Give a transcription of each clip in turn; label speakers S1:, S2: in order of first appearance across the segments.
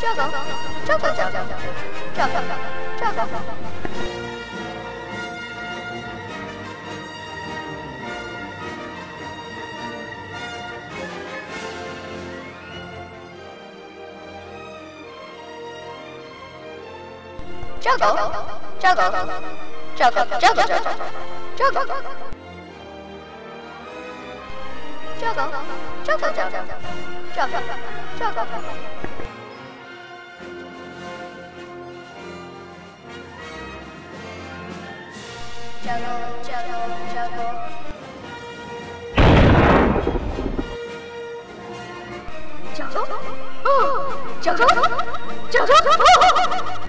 S1: juggle, juggle, juggle, juggle, juggle. Juggle, juggle, juggle, juggle, juggle, juggle. Juggle, juggle, juggle, juggle, juggle. 加油加油加油加油加油哦加
S2: 油加油加油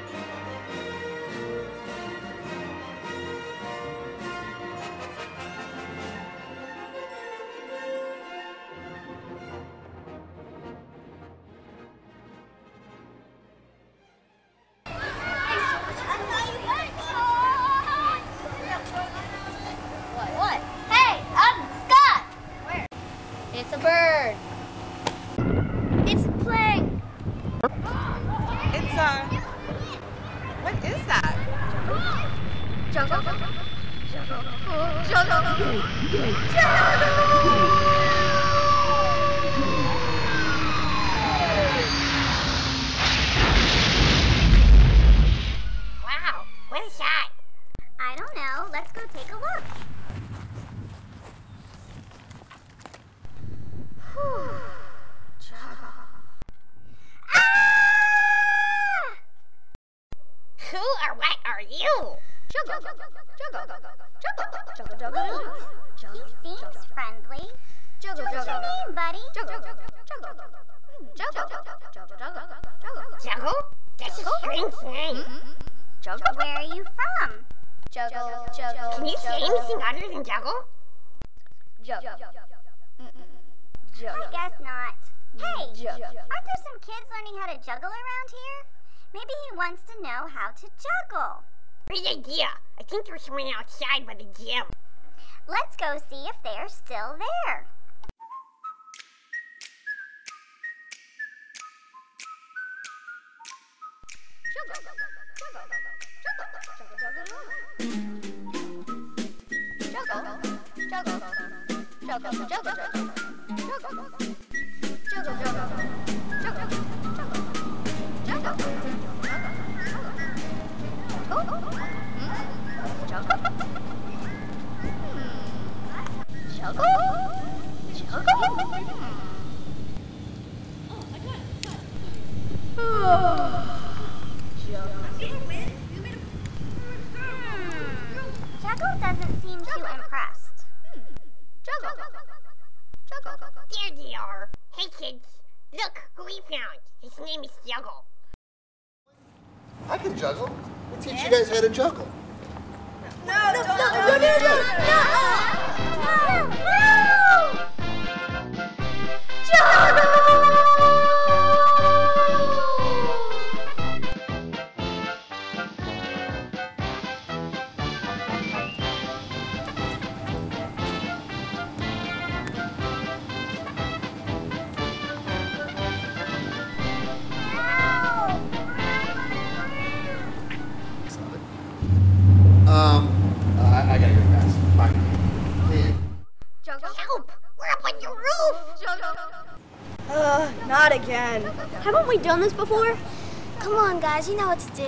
S1: Juggle. Juggle. Juggle.
S3: Wow, what is that?
S1: I don't know. Let's go take a look.
S3: Who or what are you?
S1: Juggle. Juggle. Juggle. Juggle.
S4: He seems friendly.
S1: Juggle.
S4: What's your name, buddy?
S1: Juggle. Juggle. Juggle. Juggle. Juggle.
S3: Juggle? That's a strange name.
S1: Juggle.
S4: Where are you from?
S1: Juggle. Juggle.
S3: Can you say anything other than juggle?
S1: Juggle.
S4: I guess not. Hey, aren't there some kids learning how to juggle around here? Maybe he wants to know how to juggle.
S3: Great idea. I think there's someone outside by the gym.
S4: Let's go see if they're still there. Juggle doesn't seem too impressed.
S3: There they are. Hey kids, look who we found. His name is Juggle.
S5: I can juggle. We'll teach you guys how to juggle. Um,
S3: Help! We're up on your roof!
S6: Uh, not again. Haven't we done this before?
S7: Come on, guys, you know what to do.